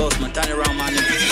boss, man, turn around, my.